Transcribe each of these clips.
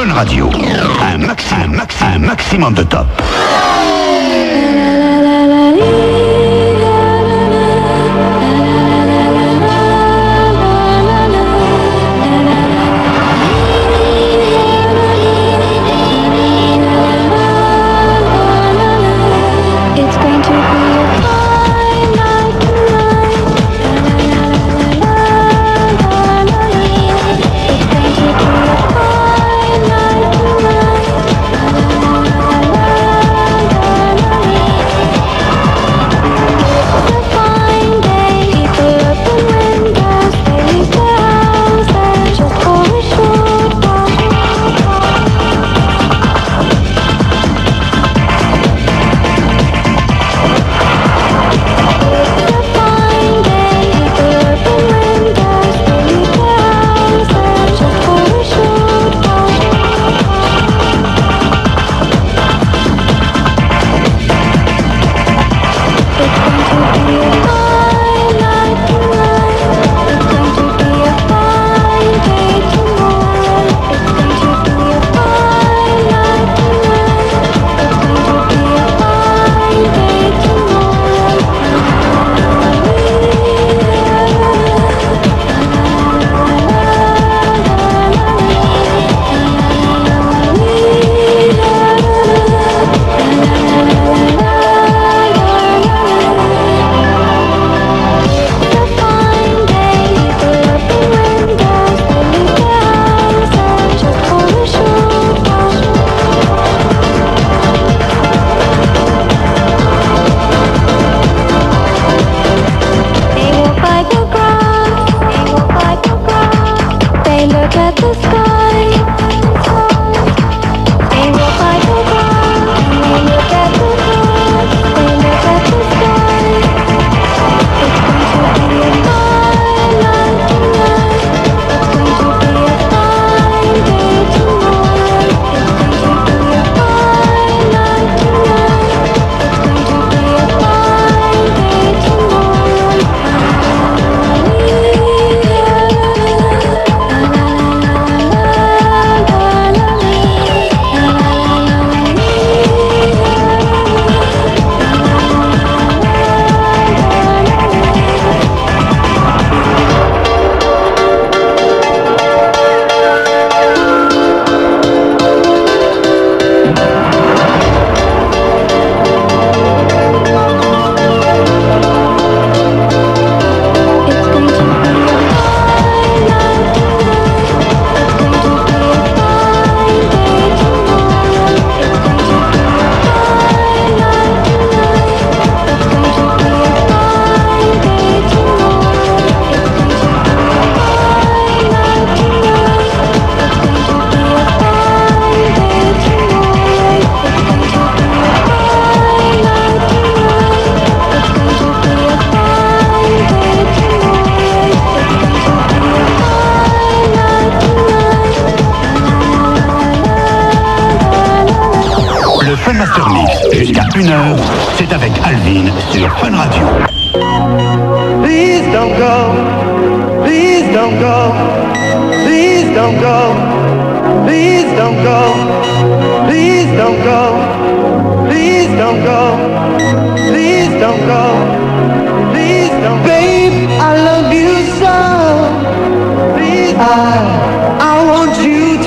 Fun Radio. Un maximum, un maximum de top.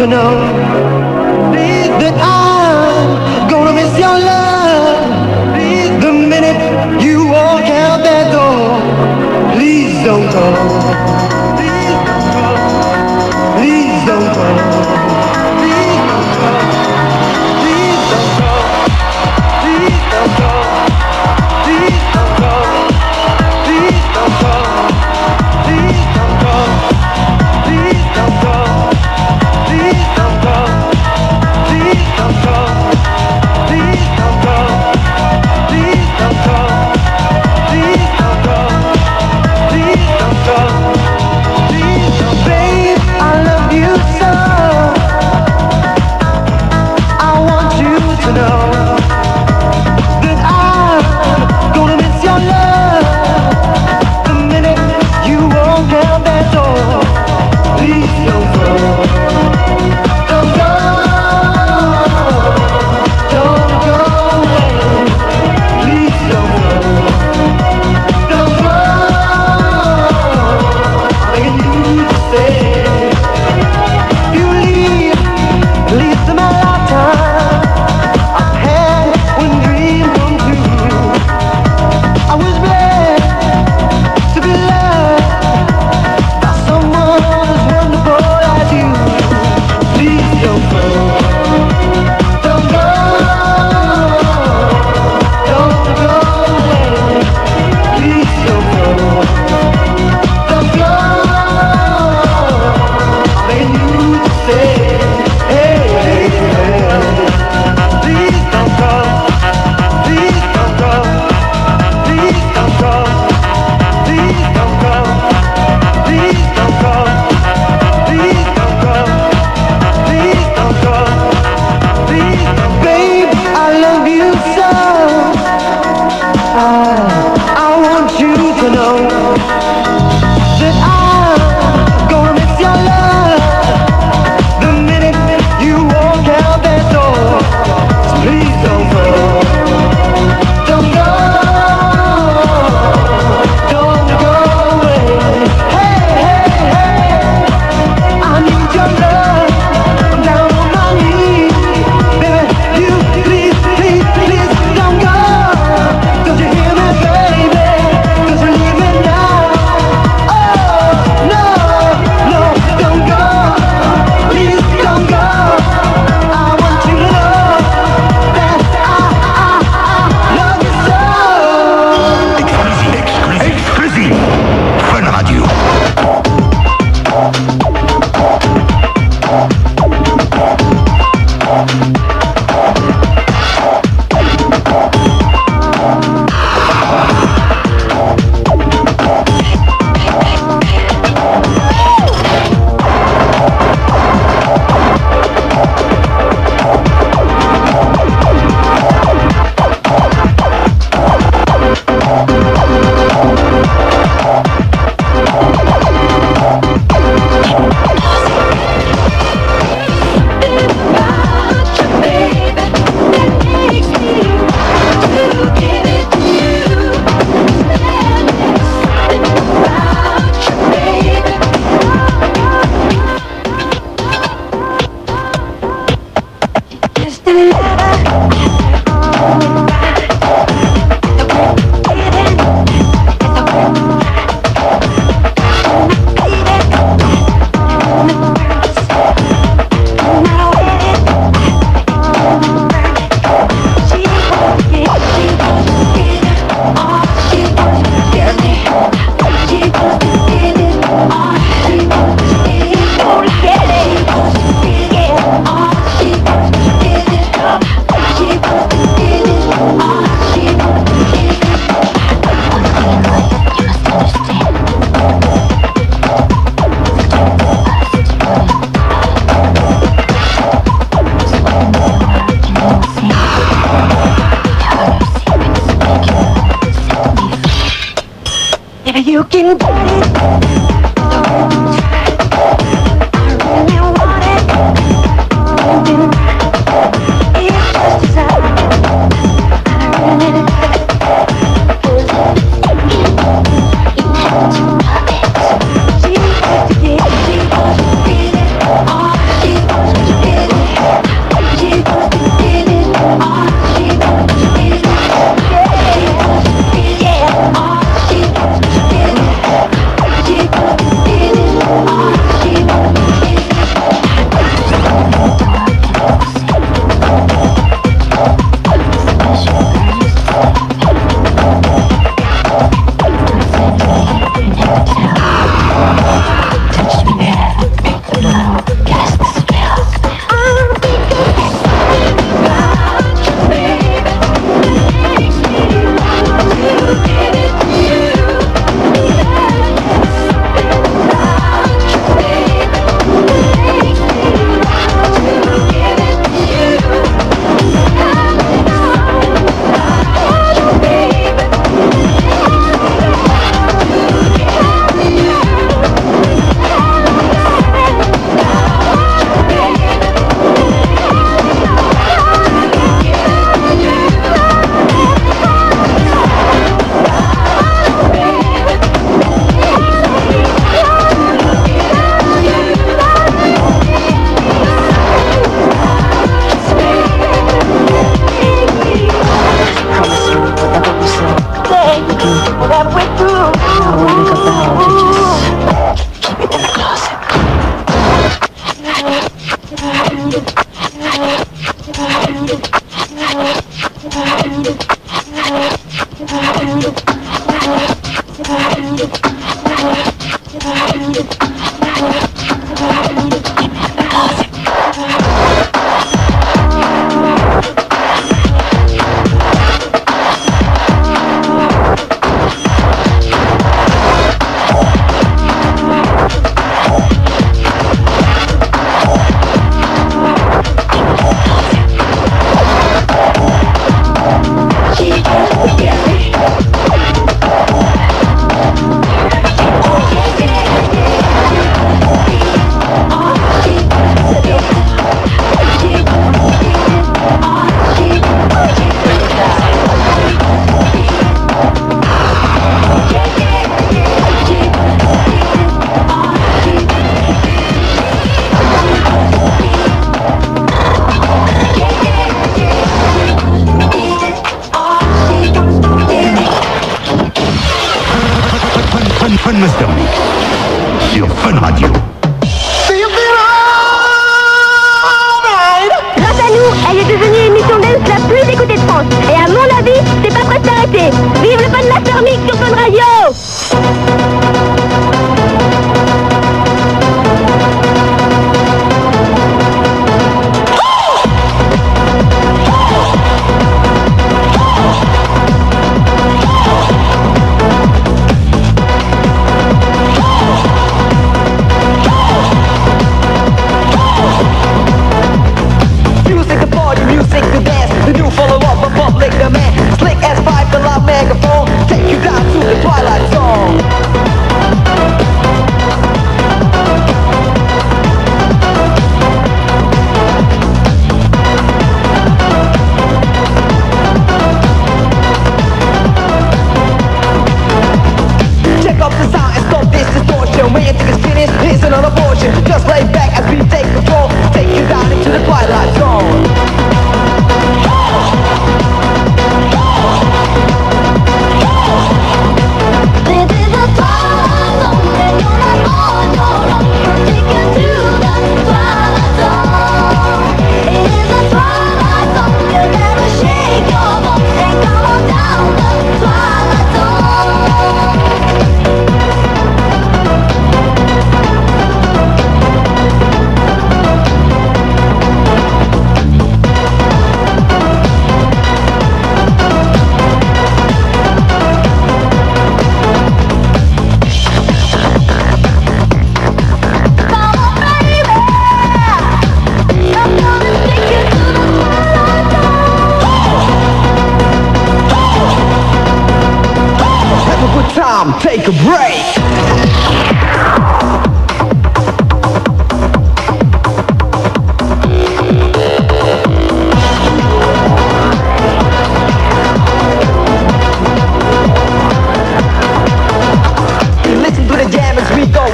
to know that I'm gonna miss your love. The minute you walk out that door, please don't go.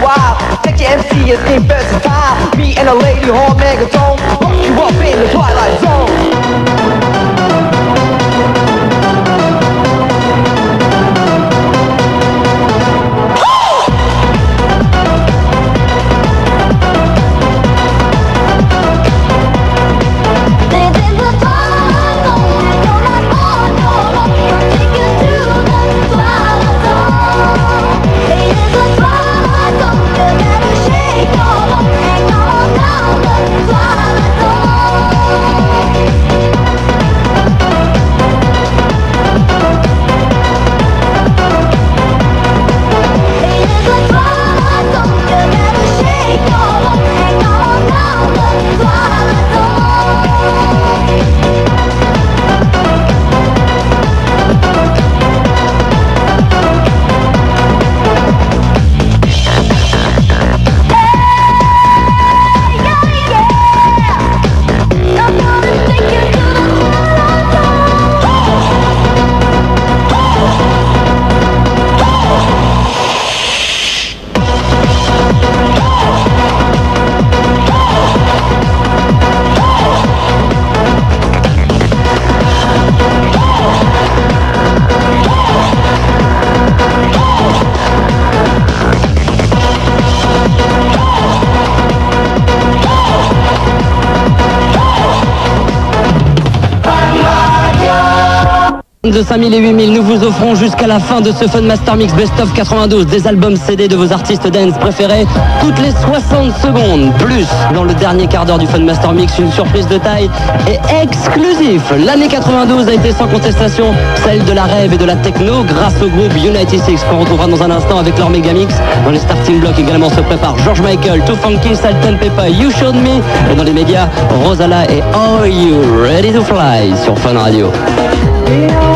Wild. Take your MC and versatile. Me and a lady horn megaphone. Rock you up in the twilight zone. De 5000 et 8000, nous vous offrons jusqu'à la fin de ce Fun Master Mix Best of 92 des albums CD de vos artistes dance préférés toutes les 60 secondes. Plus, dans le dernier quart d'heure du Fun Master Mix, une surprise de taille et exclusif. L'année 92 a été sans contestation celle de la rêve et de la techno grâce au groupe United Six qu'on retrouvera dans un instant avec leur méga mix. Dans les starting blocks également se préparent George Michael, Too Funky, Salt and Pepper, You Showed Me. Et dans les médias, Rosala et Are You Ready to Fly sur Fun Radio. Red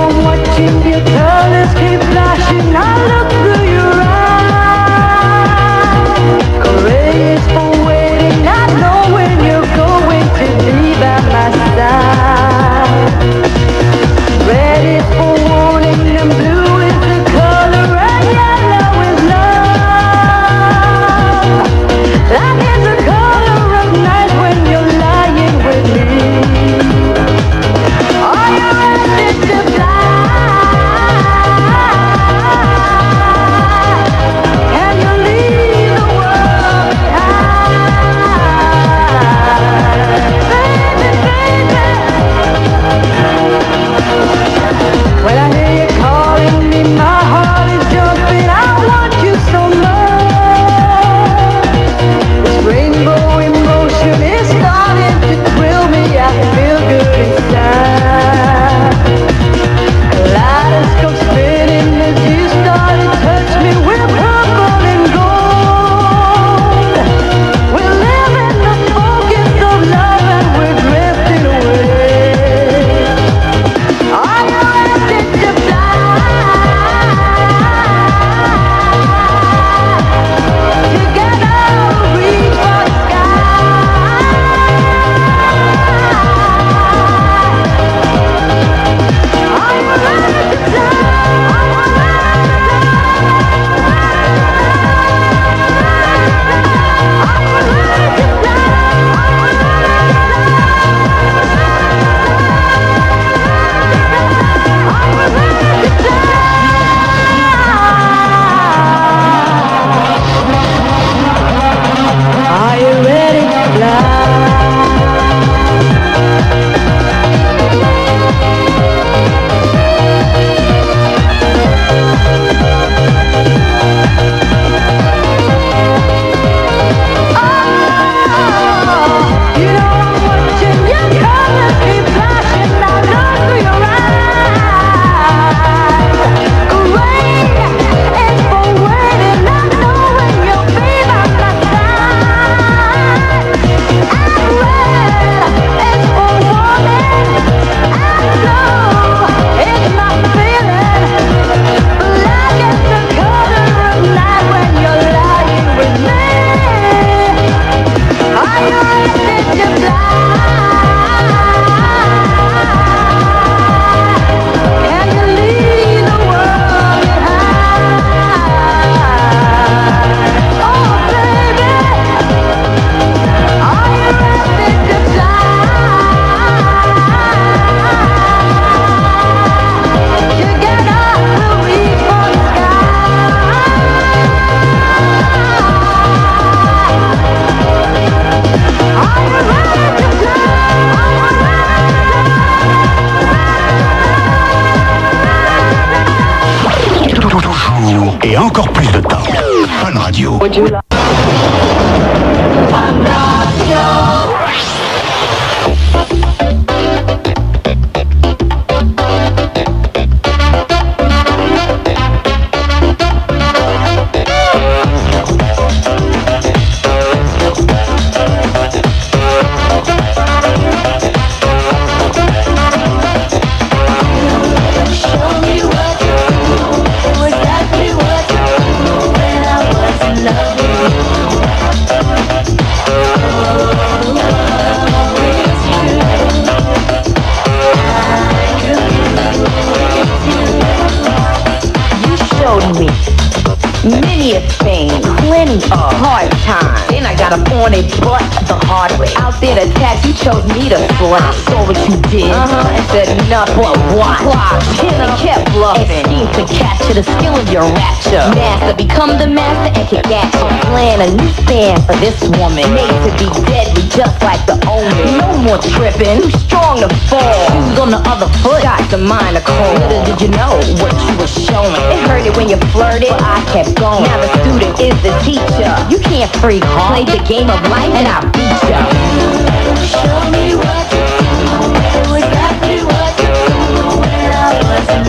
chose me to. I saw what you did uh-huh. and said nothing but what? Clocked in and kept bluffing. And schemed to capture the skill of your rapture. Master, become the master and kick ass. I'm a new stand for this woman. Made to be deadly just like the omen. No more tripping, too strong to fall. Shoes on the other foot, got the mind of cold. Little did you know what you were showing. It hurt it when you flirted, but I kept going. Now the student is the teacher. You can't freak, huh? Play the game of life and I beat ya.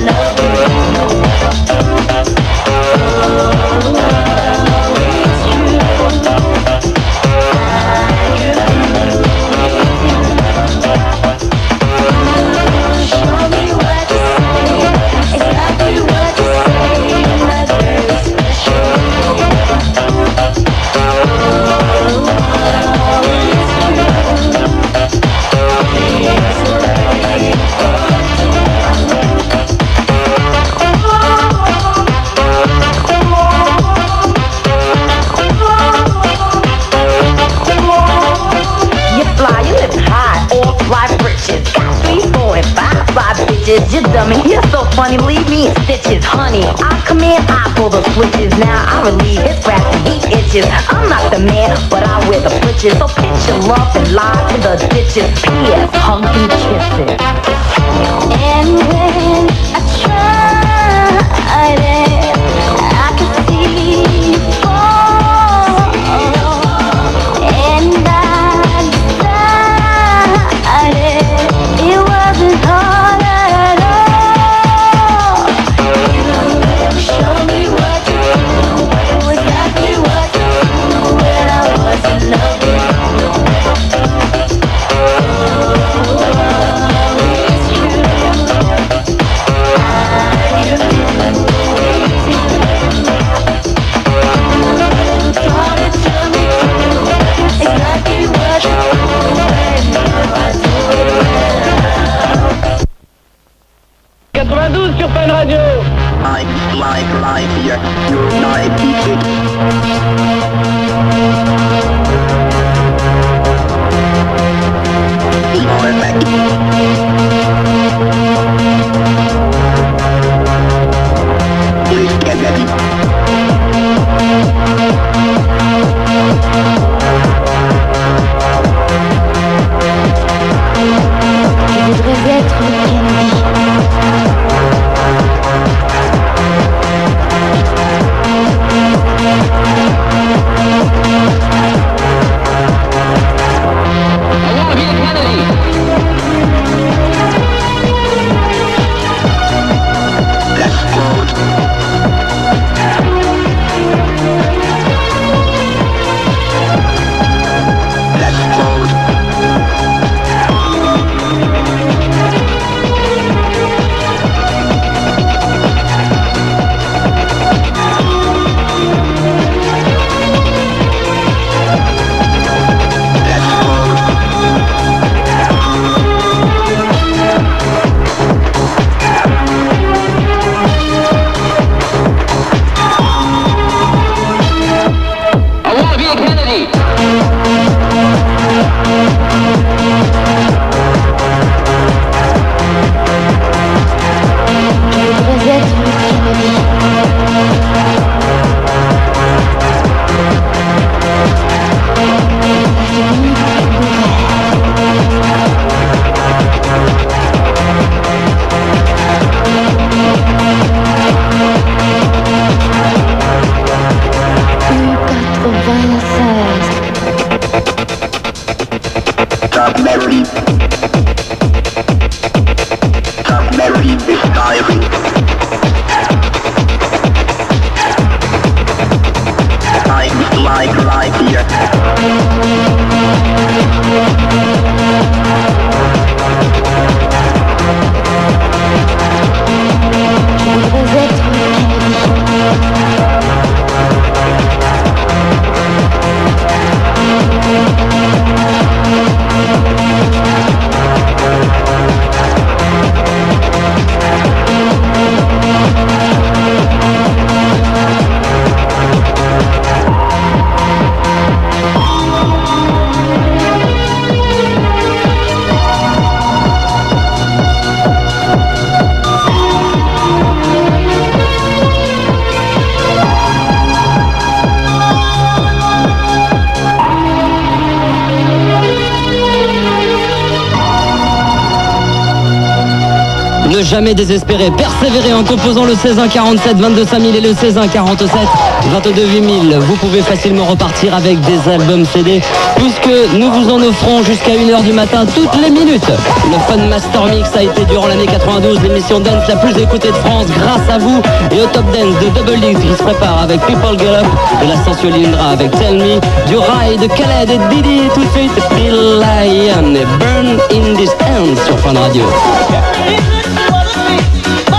Love you. Bitches. You dummy, you're so funny, leave me in stitches. Honey, I come in, I pull the switches. Now I relieve his wrath and he itches. I'm not the man, but I wear the flitches. So pitch your love and lie to the ditches. P.S. And kisses. And when jamais désespérer, persévérer en composant le 16 1 47 22 5000 et le 16 1 47 22 8000. Vous pouvez facilement repartir avec des albums CD puisque nous vous en offrons jusqu'à 1h du matin toutes les minutes. Le Fun Master Mix a été durant l'année 92 l'émission dance la plus écoutée de France grâce à vous et au Top Dance de Double Dix qui se prépare avec People Get Up de la sensuelle avec Tell Me, du Rail de Khaled et Didi tout de suite Bill Lion et Burn in This Hand sur Fun Radio. Dynasty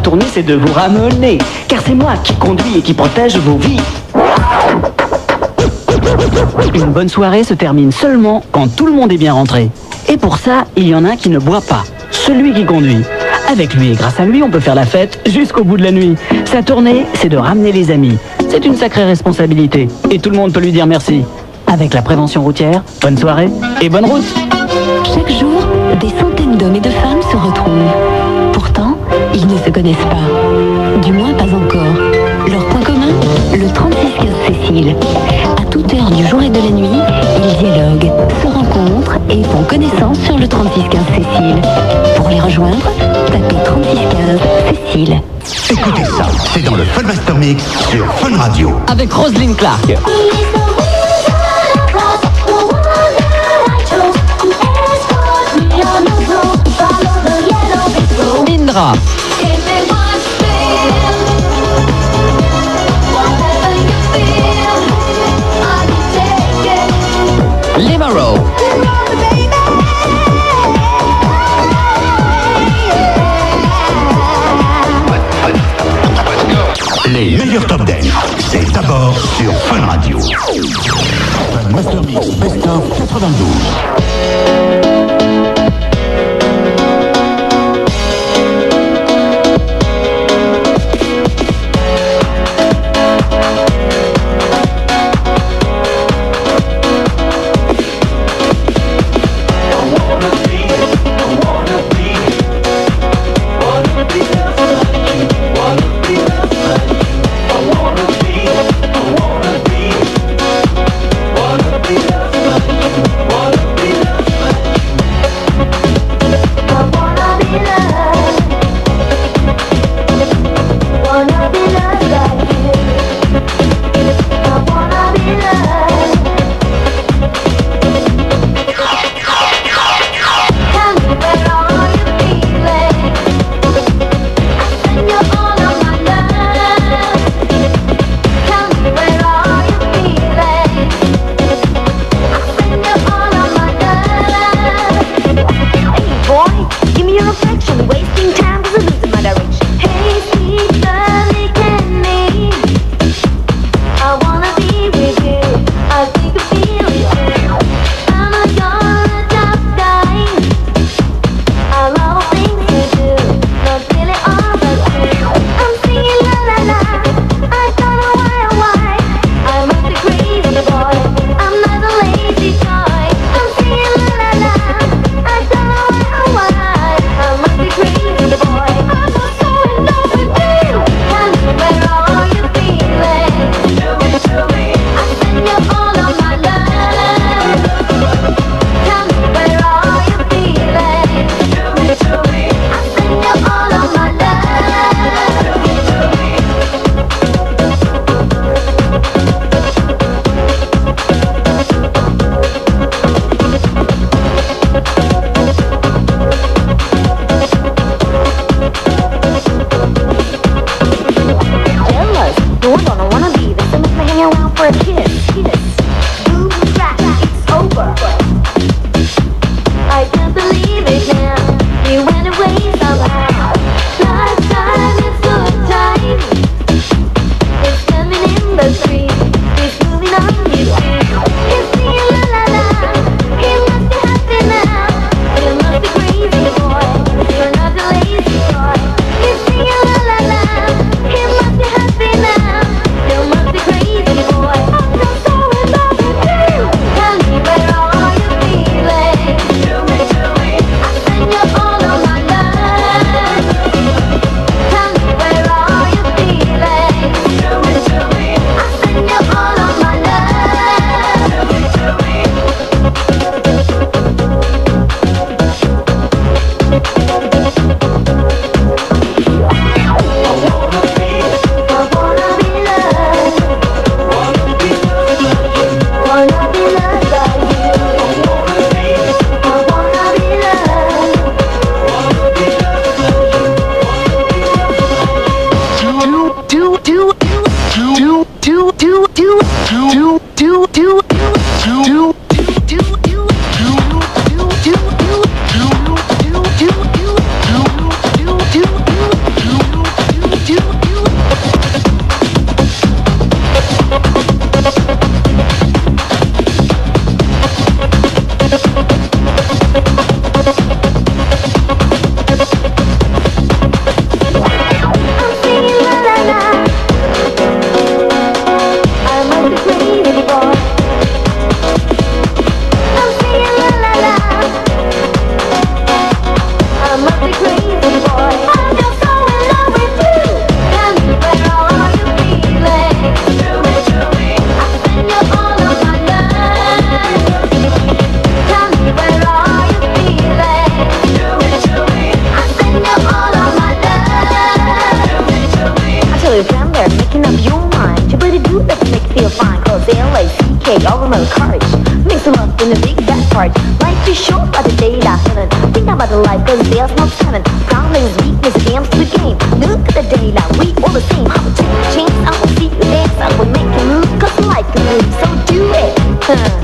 tournée, c'est de vous ramener. Car c'est moi qui conduis et qui protège vos vies. Une bonne soirée se termine seulement quand tout le monde est bien rentré. Et pour ça, il y en a un qui ne boit pas. Celui qui conduit. Avec lui et grâce à lui, on peut faire la fête jusqu'au bout de la nuit. Sa tournée, c'est de ramener les amis. C'est une sacrée responsabilité. Et tout le monde peut lui dire merci. Avec la prévention routière, bonne soirée et bonne route. Chaque jour, des centaines d'hommes et de femmes se retrouvent. Ils ne se connaissent pas. Du moins pas encore. Leur point commun Le 3615 Cécile. À toute heure du jour et de la nuit, ils dialoguent, se rencontrent et font connaissance sur le 3615 Cécile. Pour les rejoindre, tapez 3615 Cécile. Écoutez ça, c'est dans le Fun Master Mix sur Fun Radio. Avec Roselyne Clark. Indra. Master Mix Best of 92. Do it.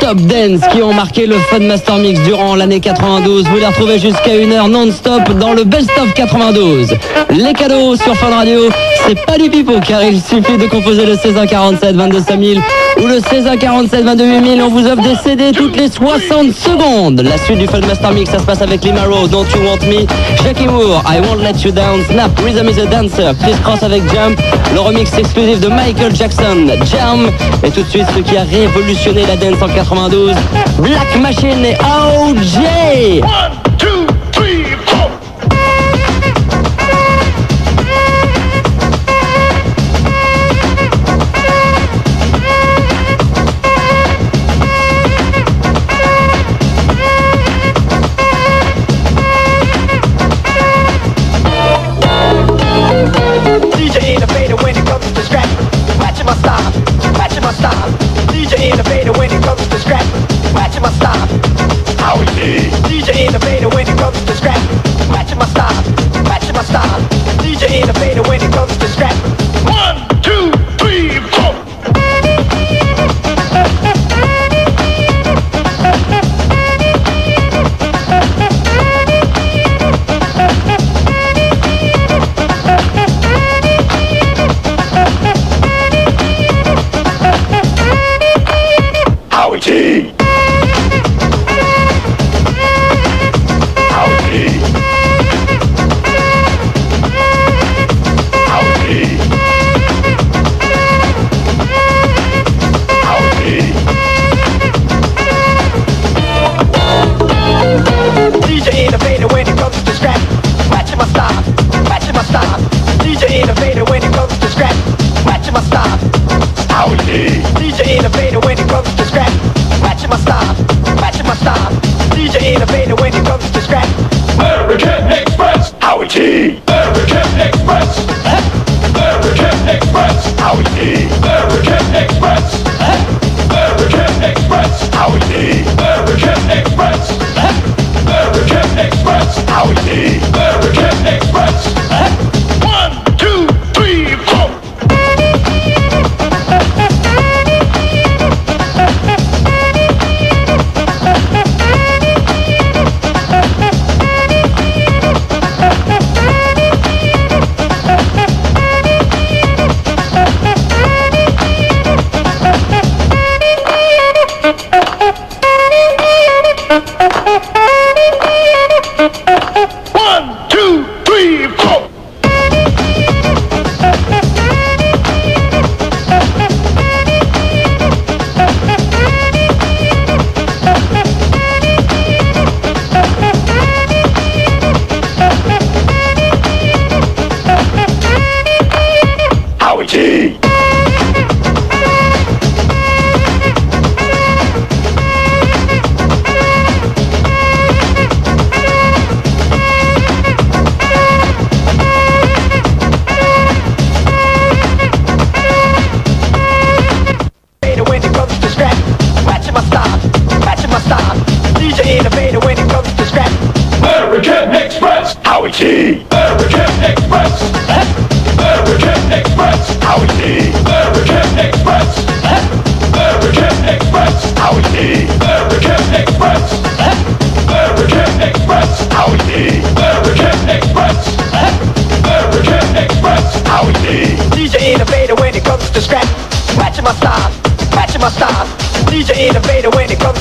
Top dance qui ont marqué le Fun Master Mix durant l'année 92. Vous les retrouvez jusqu'à une heure non-stop dans le Best of 92. Les cadeaux sur Fun Radio, c'est pas du pipeau car il suffit de composer le 16 47 22 5000 ou le 16 47 22 8000. On vous offre des CD toutes les 60 secondes. La suite du Fun Master Mix, ça se passe avec Lima Rowe, Don't You Want Me, Jackie Moore, I Won't Let You Down, Snap, Rhythm is a Dancer, Chris Cross avec Jump, le remix exclusif de Michael Jackson, Jam, et tout de suite ce qui a révolutionné la dance en 92, Black Machine et OJ.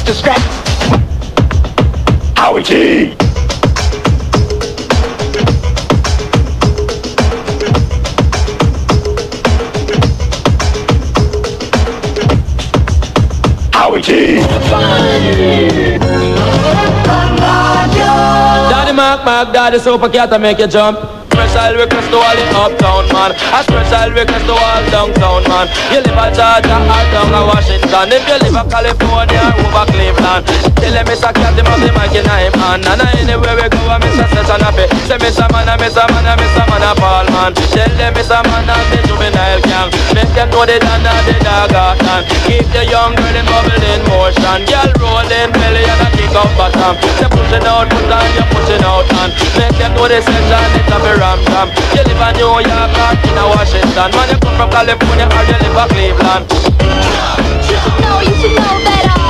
To scrap. Howie G. Howie G. Daddy Mark Mark, Daddy Super Cat, I make you jump. Special request to all the uptown man A special request to all downtown man You live at Georgia or down at Washington If you live at California or over Cleveland Tell them Mr. Cat, him have the mic in him And anywhere we go, I Mr. Set and happy Say Mr. Man, I Mr. Man, I Mr. Man, I Paul man Tell them Mr. Man, I the juvenile gang Make them know the dan and the dog out Keep the young girl in bubble in motion Girl rolling belly and a kick up bottom Say pushing out, put on, you're pushing out and Make them know the session, it's a be ram jam You live in New York or in Washington. Man, you come from California or you live in Cleveland? You know, you should know that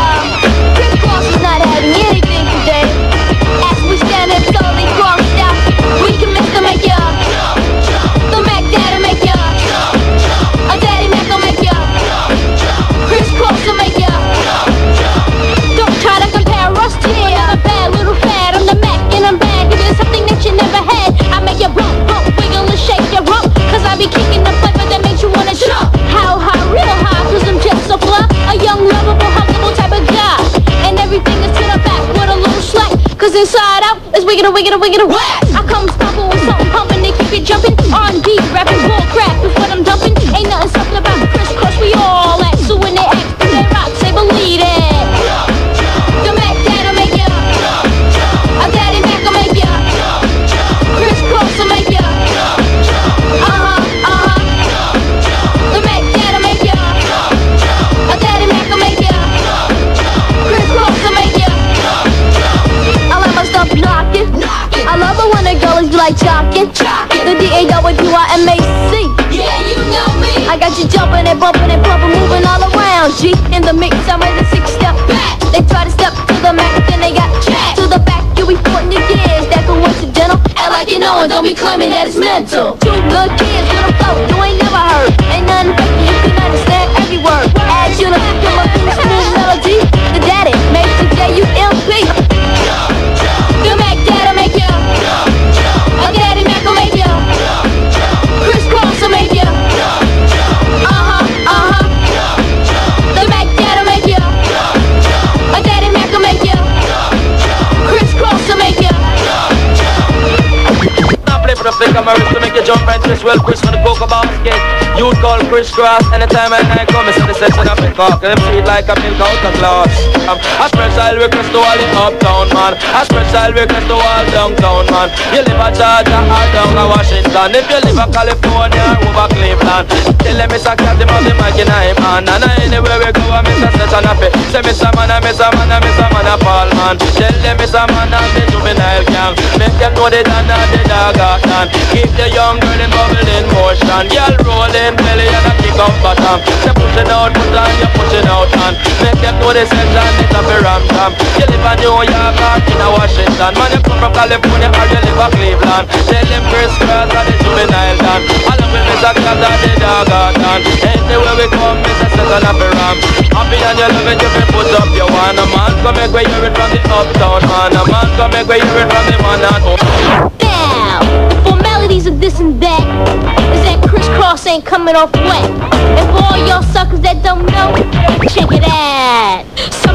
Cause inside out is wiggin' wiggin' wiggin' whack. I come stomping with something pumping to keep it jumping. R&B, rapping, bull crap what I'm dumping. Ain't nothing something you jumping and bumping and pumping, moving all around. G in the mix, I'm in the six step back. They try to step to the Mac, then they got jacked. To the back, you be putting your gears. That coincidental. Act like you know and don't be claiming that it's mental. Two good kids with a flow you ain't never heard. Ain't nothing fake, you can understand every word. Add you to the smooth melody. The daddy makes the J-U-M-P. The Now play for the flick of my wrist to make you jump and twist well Chris for the poker basket. You'd call Kris Kross Anytime I come, it's in the section of the cock. And them treat like a milk out of glass. Um, A special request to all the uptown man A special request to all downtown man You live at Georgia or down at Washington If you live at California or over Cleveland Tell them Mr. Cat, him have the mic in him hand And anywhere we go, I'm Mr. Session Happy Say Mr. Man, I'm Mr. Man, I'm Mr. Man, I'm Paul man Tell them Mr. Man, I'm the juvenile gang Make them know the dan and the dog out and Keep the young girl in bubble in motion Girl rolling belly and a kick up bottom Say pushing out, put on, you pushing out and Make them know the session, it's a be ram jam You live in New York or in Washington Man, you come from California or you live in Cleveland Tell them Kris Kross and the juvenile dan Along with Mr. Cat and the dog and Anywhere we come, Mr. Session a be ram Happy and you love it, you can put up your one A man come make where you're from the uptown man A man come make where you're from the man and Now, the formalities of this and that is that Kris Kross ain't coming off wet. And for all y'all suckers that don't know, check it out. Some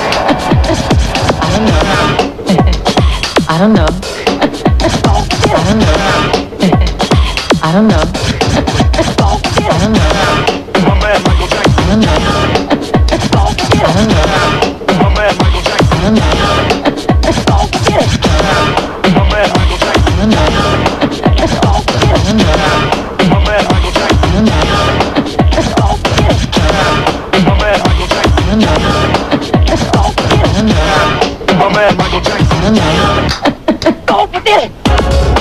tomou o!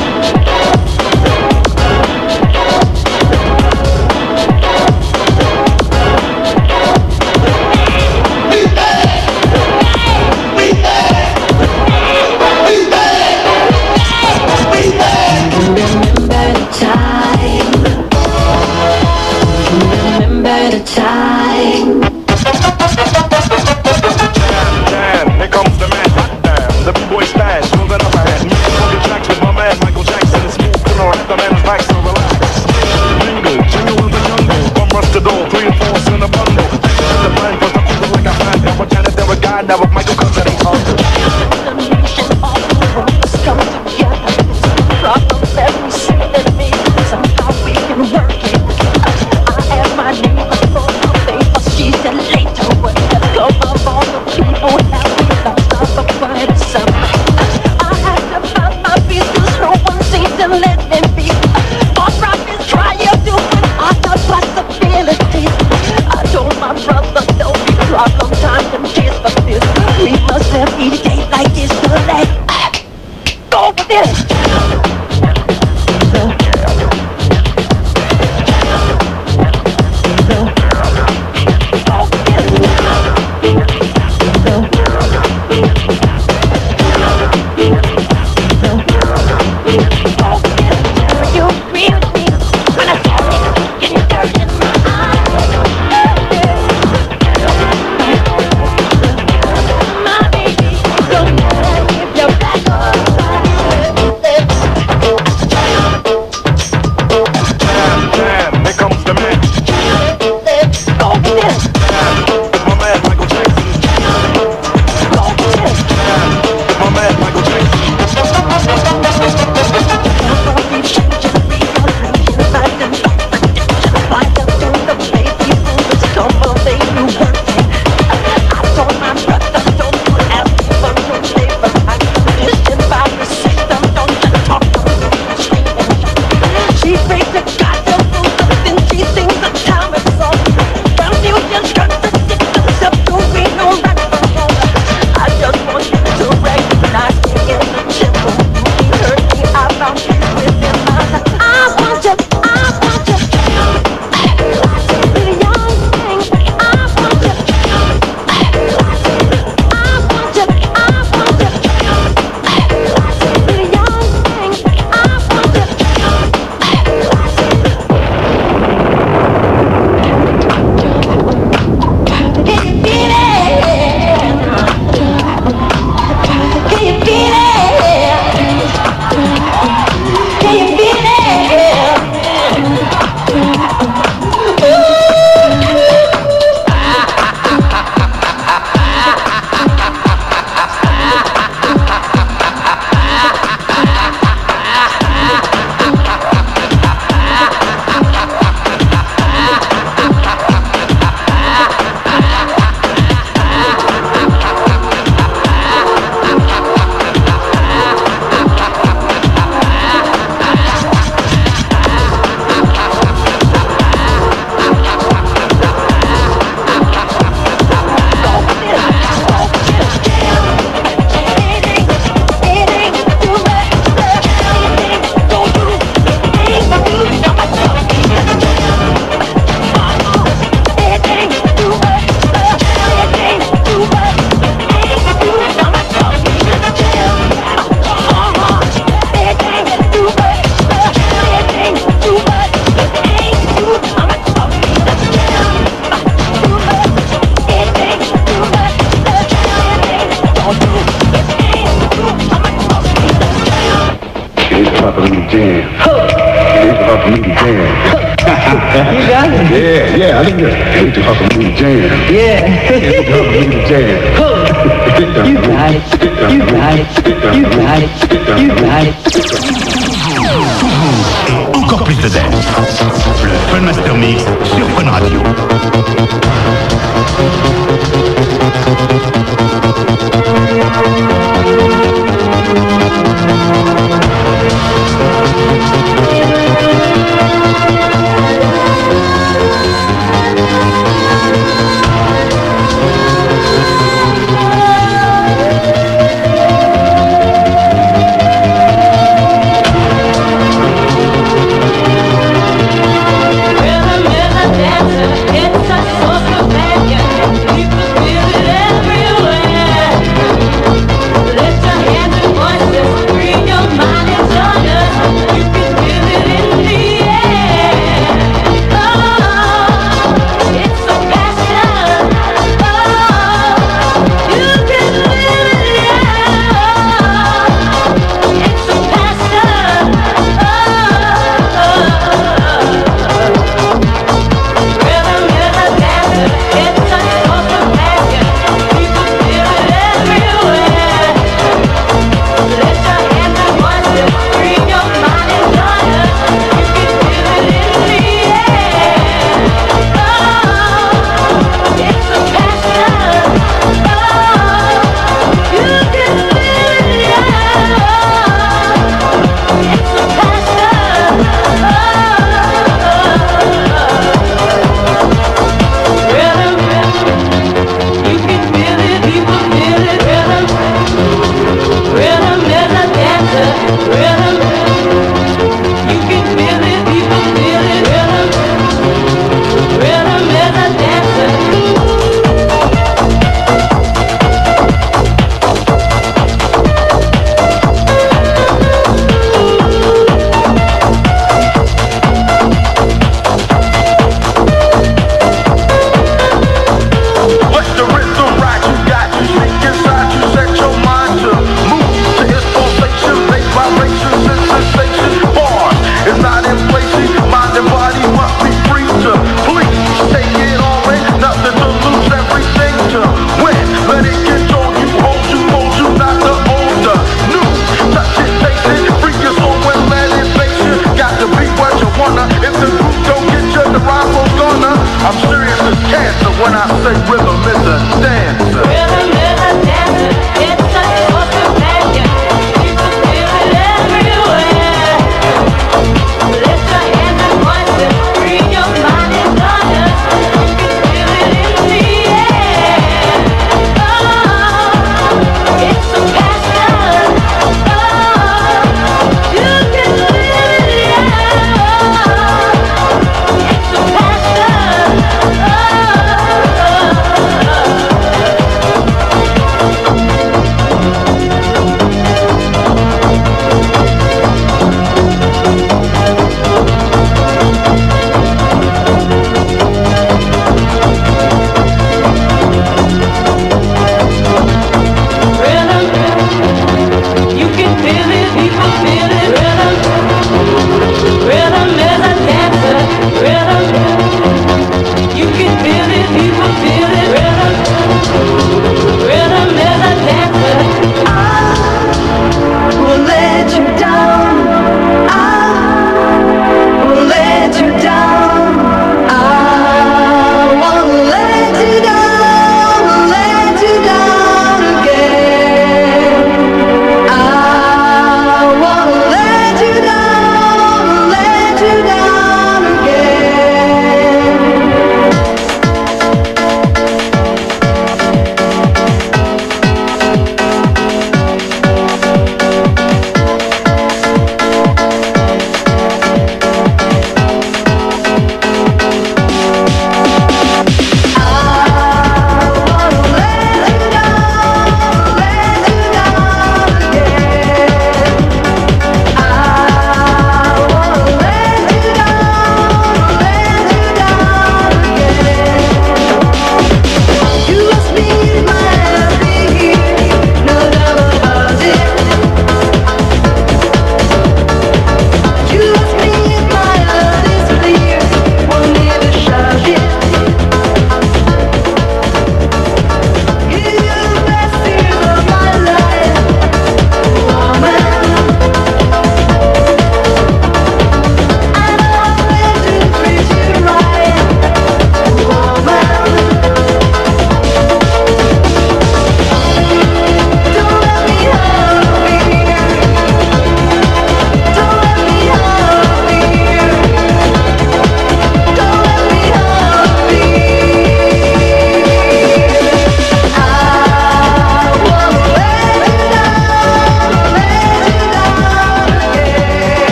dawok Michael kasa for jam. It ain't too hard for jam. you got it. Yeah, yeah, I think that. It ain't jam. Yeah. it ain't too jam. you got it. You got it. You got it. You got it. plus de dance. Le Fun Master Mix sur Fun Radio.